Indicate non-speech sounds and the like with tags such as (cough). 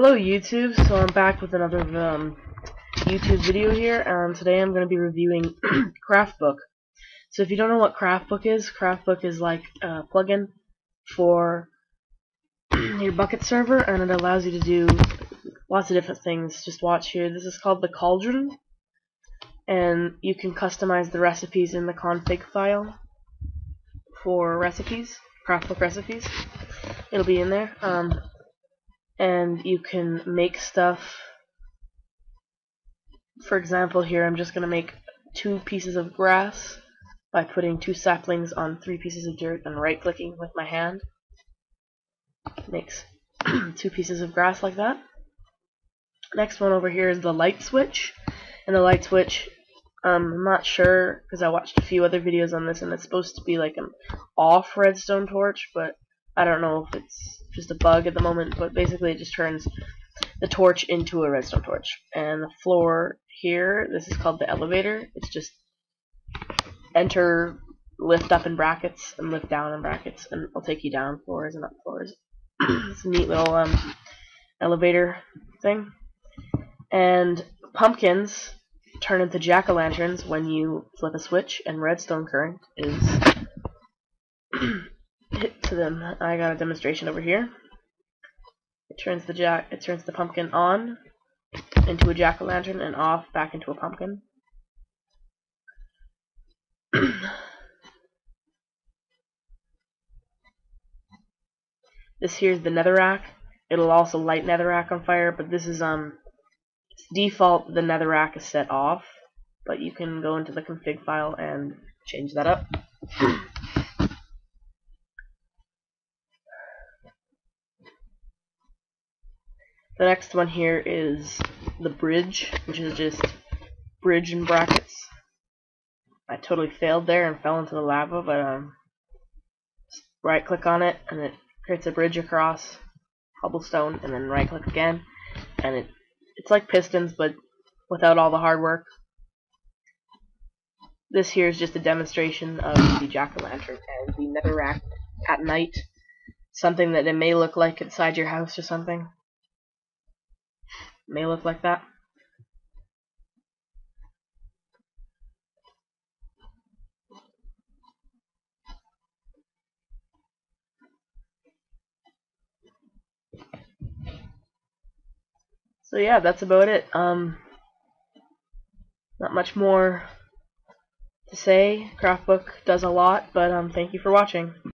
Hello YouTube, so I'm back with another um, YouTube video here, and today I'm going to be reviewing (clears throat) Craftbook. So if you don't know what Craftbook is, Craftbook is like a plugin for (clears throat) your Bukkit server, and it allows you to do lots of different things. Just watch here, this is called the Cauldron, and you can customize the recipes in the config file for recipes, Craftbook recipes. It'll be in there. Um, and you can make stuff. For example, here I'm just going to make two pieces of grass by putting two saplings on three pieces of dirt and right clicking with my hand. Makes (clears throat) two pieces of grass like that. Next one over here is the light switch. And the light switch, um, I'm not sure because I watched a few other videos on this and it's supposed to be like an off redstone torch, but I don't know if it's just a bug at the moment, but basically it just turns the torch into a redstone torch. And the floor here, this is called the elevator. It's just enter, lift up in brackets, and lift down in brackets, and it'll take you down floors and up floors. (clears throat) it's a neat little um, elevator thing. And pumpkins turn into jack-o'-lanterns when you flip a switch, and redstone current is (clears throat) to them. I got a demonstration over here. It turns the jack it turns the pumpkin on into a jack-o'-lantern and off back into a pumpkin. (clears throat) this here's the netherrack. It'll also light netherrack on fire, but this is um default the netherrack is set off, but you can go into the config file and change that up. (clears throat) The next one here is the bridge, which is just bridge in brackets. I totally failed there and fell into the lava, but um, right click on it and it creates a bridge across cobblestone, and then right click again, and it it's like pistons, but without all the hard work. This here is just a demonstration of the jack-o'-lantern and the netherrack at night. Something that it may look like inside your house or something may look like that. So yeah, that's about it. Um, not much more to say. Craftbook does a lot, but um, thank you for watching.